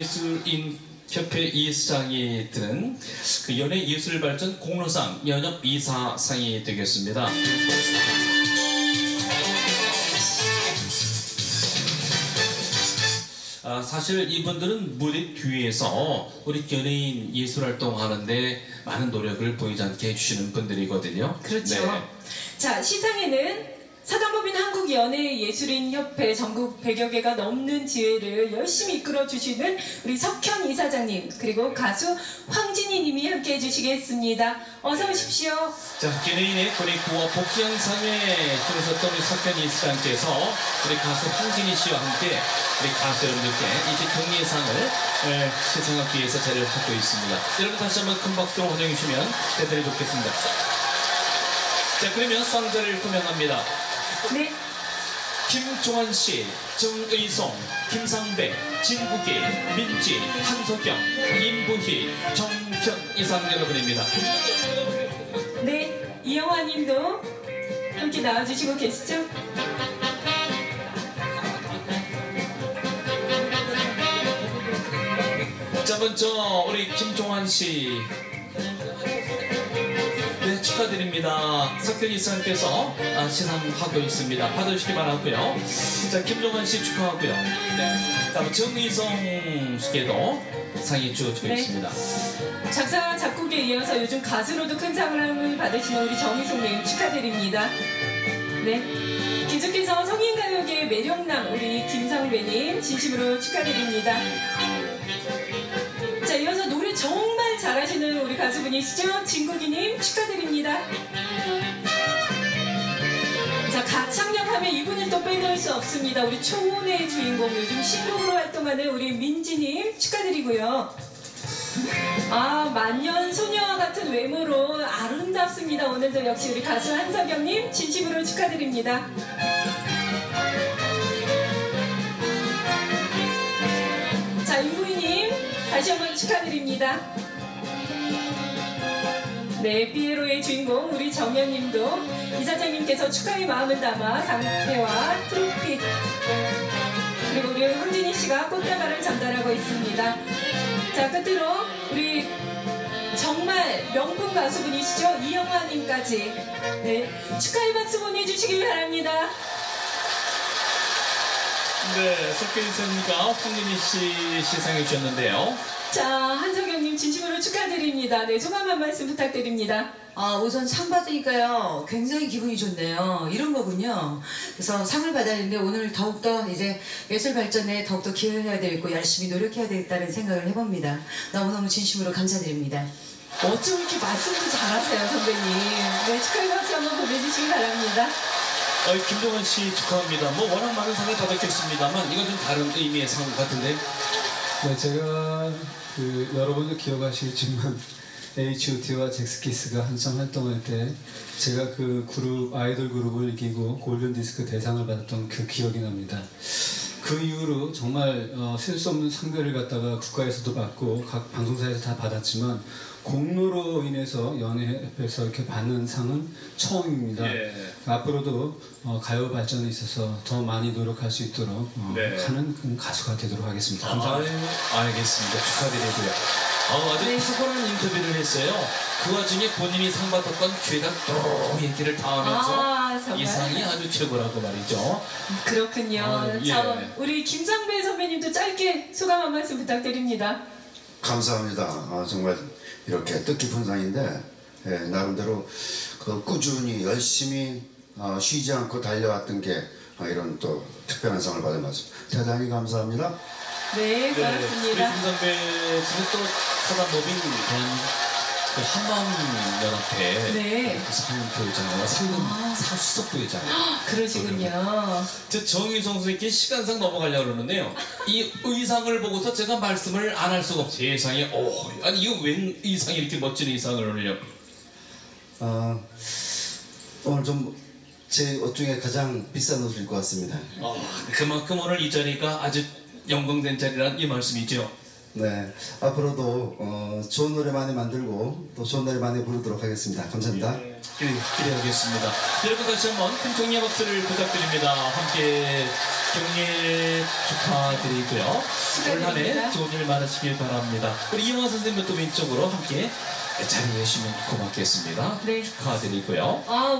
예술인 협회 이사장이 드는 그 연예 예술 발전 공로상 연합 이사상이 되겠습니다. 아, 사실 이분들은 무대 뒤에서 우리 연예인 예술 활동하는데 많은 노력을 보이지 않게 해주시는 분들이거든요. 그렇죠. 네. 자, 시상에는 사단법인 한국연예예술인협회 전국 100여 개가 넘는 지회를 열심히 이끌어주시는 우리 석현 이사장님, 그리고 가수 황진희 님이 함께 해 주시겠습니다. 어서 오십시오. 자, 연예인의 권익구와 복지영상에 들으셨던 우리 석현 이사장께서 우리 가수 황진희 씨와 함께 우리 가수 여러분들께 이제 경례상을 에, 시상하기 위해서 자리를 하고 있습니다. 여러분 다시 한번 큰 박수로 환영해 주시면 대단히 좋겠습니다. 자, 그러면 상자를 구명합니다. 네, 김종환 씨, 정의송, 김상배, 진국이, 민지, 한석경, 임부희, 정현 이상 여러분입니다. 네, 이영화 님도 함께 나와주시고 계시죠? 자 먼저 우리 김종환 씨. 네 축하드립니다. 석현 이사님께서 아, 시상하고 있습니다. 받으시기 바라고요. 자 김종환 씨 축하하고요. 네. 다음 정의성 씨께도 상이 주어지고 네. 있습니다. 작사, 작곡에 이어서 요즘 가수로도 큰 상을 받으시는 우리 정희송님 축하드립니다. 네. 계속해서 성인가요계의 매력남 우리 김상배님 진심으로 축하드립니다. 잘하시는 우리 가수분이시죠? 진국이님 축하드립니다. 자, 가창력 하면 이분을 또 빼놓을 수 없습니다. 우리 초혼의 주인공 요즘 신곡으로 활동하는 우리 민지님 축하드리고요. 아, 만년 소녀와 같은 외모로 아름답습니다. 오늘도 역시 우리 가수 한석영님 진심으로 축하드립니다. 자, 임부희님 다시 한번 축하드립니다. 네, 피에로의 주인공 우리 정현님도 이사장님께서 축하의 마음을 담아 상패와 트로피 그리고 우리 황진희 씨가 꽃다발을 전달하고 있습니다. 자, 끝으로 우리 정말 명품 가수분이시죠? 이영화님까지 네, 축하의 박수 보내주시기 바랍니다. 네, 이사님과 황진희 씨 시상해 주셨는데요. 자, 한석영님 진심으로 축하드립니다. 네, 소감 한 말씀 부탁드립니다. 아, 우선 상 받으니까요. 굉장히 기분이 좋네요. 이런 거군요. 그래서 상을 받았는데 오늘 더욱더 이제 예술 발전에 더욱더 기여해야 되겠고 열심히 노력해야 되겠다는 생각을 해봅니다. 너무너무 진심으로 감사드립니다. 어쩜 이렇게 말씀도 잘하세요, 선배님. 네, 축하의 박수 한번 보내주시기 바랍니다. 어, 김동원 씨 축하합니다. 뭐 워낙 많은 상을 받았겠습니다만 이건 좀 다른 의미의 상 같은데. 네, 제가 그 여러분도 기억하시겠지만 H.O.T와 잭스키스가 한참 활동할 때 제가 그 그룹 아이돌 그룹을 이기고 골든 디스크 대상을 받았던 그 기억이 납니다. 그 이후로 정말 어, 셀수 없는 상들을 갖다가 국가에서도 받고 각 방송사에서 다 받았지만 공로로 인해서 연예협에서 이렇게 받는 상은 처음입니다. 예. 앞으로도 어, 가요 발전에 있어서 더 많이 노력할 수 있도록 어, 네. 하는 그 가수가 되도록 하겠습니다. 감사합니다. 아, 알겠습니다. 축하드리고요. 어, 아주 네. 탁월한 인터뷰를 했어요. 그 와중에 본인이 상 받았던 죄가 또 얘기를 다 하면서 아, 정말. 이 상이 아주 최고라고 말이죠. 그렇군요. 아, 예. 자, 우리 김상배 선배님도 짧게 소감 한 말씀 부탁드립니다. 감사합니다. 아, 정말 이렇게 뜻깊은 상인데 예, 나름대로 그 꾸준히 열심히 어, 쉬지 않고 달려왔던 게 어, 이런 또 특별한 상을 받은 것 같습니다. 대단히 감사합니다. 네, 우리 고맙습니다. 김상배 씨는 또 사단법인 대한 그 한마음연합회 네. 그 상부회장과 상금 아. 사수석부회장. 그러시군요. 저 정희성 선생님께 시간상 넘어가려고 그러는데요. 이 의상을 보고서 제가 말씀을 안 할 수가 없어요. 세상에, 오, 아니 이거 웬 의상이 이렇게 멋진 의상을 오늘요? 아, 오늘 좀 제 옷 중에 가장 비싼 옷을 입고 왔습니다. 아, 그만큼 오늘 이 자리가 아주 영광된 자리란 이 말씀이죠. 네, 앞으로도 어, 좋은 노래 많이 만들고 또 좋은 노래 많이 부르도록 하겠습니다. 감사합니다. 기, 기대하겠습니다. 여러분 다시 한번 큰 격려의 박수를 부탁드립니다. 함께 격려 축하드리고요. 올 한해 축하드립니다. 좋은 일 많으시길 바랍니다. 우리 이영화 선생님도 왼쪽으로 함께 자리해 주시면 고맙겠습니다. 네. 축하드리고요. 아,